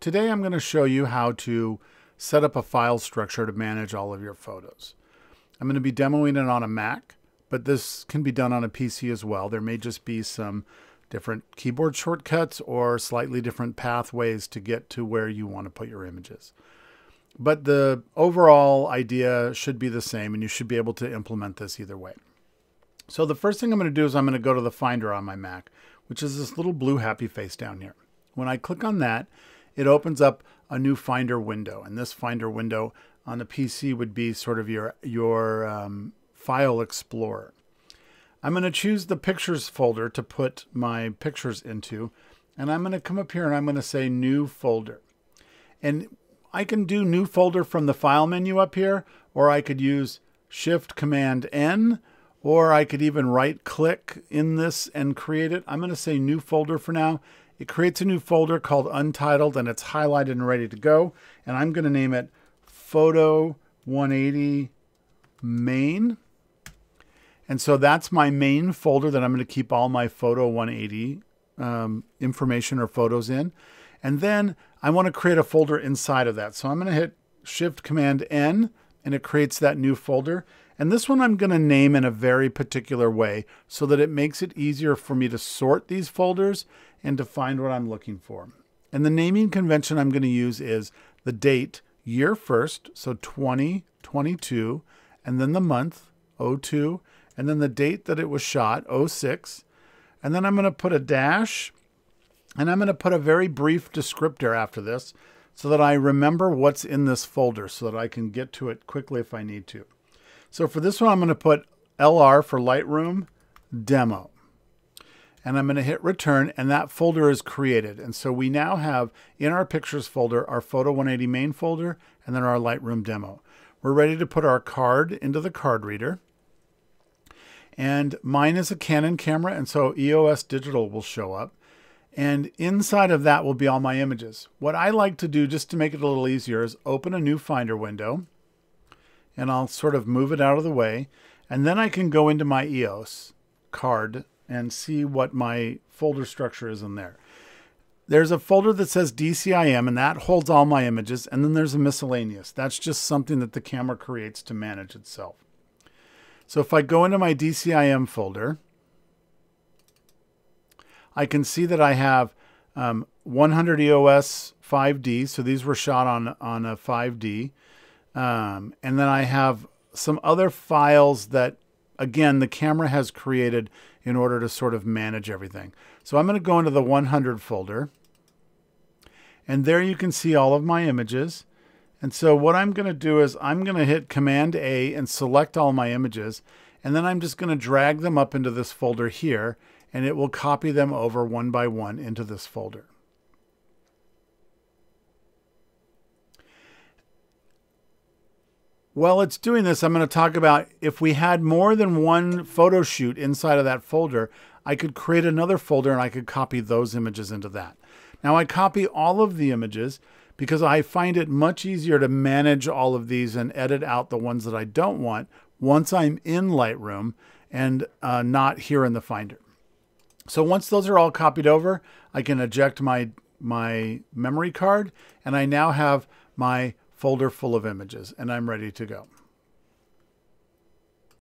Today I'm going to show you how to set up a file structure to manage all of your photos. I'm going to be demoing it on a Mac, but this can be done on a PC as well. There may just be some different keyboard shortcuts or slightly different pathways to get to where you want to put your images. But the overall idea should be the same and you should be able to implement this either way. So the first thing I'm going to do is I'm going to go to the Finder on my Mac, which is this little blue happy face down here. When I click on that, it opens up a new Finder window. And this Finder window on the PC would be sort of your, your um, file explorer. I'm going to choose the pictures folder to put my pictures into. And I'm going to come up here and I'm going to say new folder. And I can do new folder from the file menu up here, or I could use shift command N, or I could even right click in this and create it. I'm going to say new folder for now. It creates a new folder called Untitled and it's highlighted and ready to go. And I'm going to name it Photo 180 Main. And so that's my main folder that I'm going to keep all my Photo 180 um, information or photos in. And then I want to create a folder inside of that. So I'm going to hit Shift Command N and it creates that new folder. And this one I'm going to name in a very particular way so that it makes it easier for me to sort these folders and to find what I'm looking for. And the naming convention I'm going to use is the date, year first, so 2022, and then the month, 02, and then the date that it was shot, 06. And then I'm going to put a dash, and I'm going to put a very brief descriptor after this so that I remember what's in this folder so that I can get to it quickly if I need to. So for this one, I'm going to put LR for Lightroom Demo and I'm going to hit return and that folder is created. And so we now have in our pictures folder, our Photo 180 main folder, and then our Lightroom demo. We're ready to put our card into the card reader. And mine is a Canon camera, and so EOS Digital will show up. And inside of that will be all my images. What I like to do, just to make it a little easier, is open a new Finder window. And I'll sort of move it out of the way. And then I can go into my EOS card and see what my folder structure is in there. There's a folder that says DCIM and that holds all my images. And then there's a miscellaneous. That's just something that the camera creates to manage itself. So if I go into my DCIM folder, I can see that I have um, 100 EOS 5D. So these were shot on, on a 5D. Um, and then I have some other files that again, the camera has created in order to sort of manage everything. So I'm going to go into the 100 folder. And there you can see all of my images. And so what I'm going to do is I'm going to hit Command A and select all my images. And then I'm just going to drag them up into this folder here. And it will copy them over one by one into this folder. While it's doing this, I'm going to talk about if we had more than one photo shoot inside of that folder, I could create another folder and I could copy those images into that. Now I copy all of the images because I find it much easier to manage all of these and edit out the ones that I don't want once I'm in Lightroom and uh, not here in the Finder. So once those are all copied over, I can eject my, my memory card and I now have my folder full of images, and I'm ready to go.